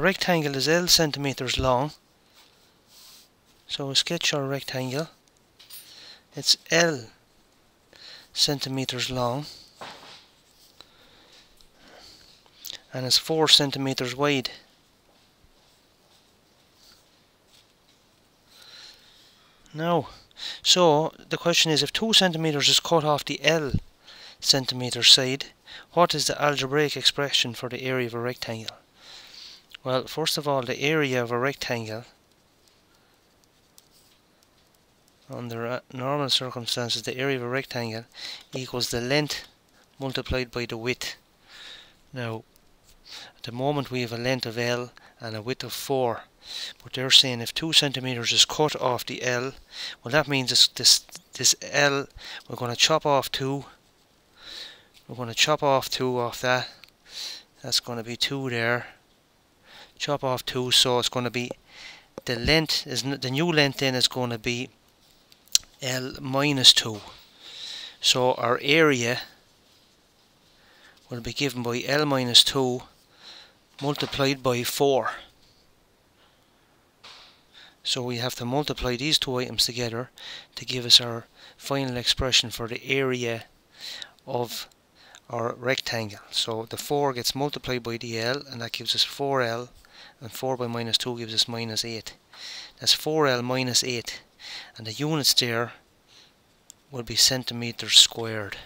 A rectangle is L centimeters long. So we sketch our rectangle. It's L centimeters long and it's 4 centimeters wide. Now, so the question is if 2 centimeters is cut off the L centimeter side, what is the algebraic expression for the area of a rectangle? Well, first of all, the area of a rectangle under normal circumstances, the area of a rectangle equals the length multiplied by the width. Now, at the moment we have a length of L and a width of 4. But they're saying if 2 centimeters is cut off the L, well that means this, this, this L, we're going to chop off 2. We're going to chop off 2 off that. That's going to be 2 there. Chop off 2, so it's going to be, the length, is the new length then is going to be L minus 2. So our area will be given by L minus 2 multiplied by 4. So we have to multiply these two items together to give us our final expression for the area of our rectangle. So the 4 gets multiplied by the L and that gives us 4L and 4 by minus 2 gives us minus 8. That's 4L minus 8 and the units there will be centimeters squared.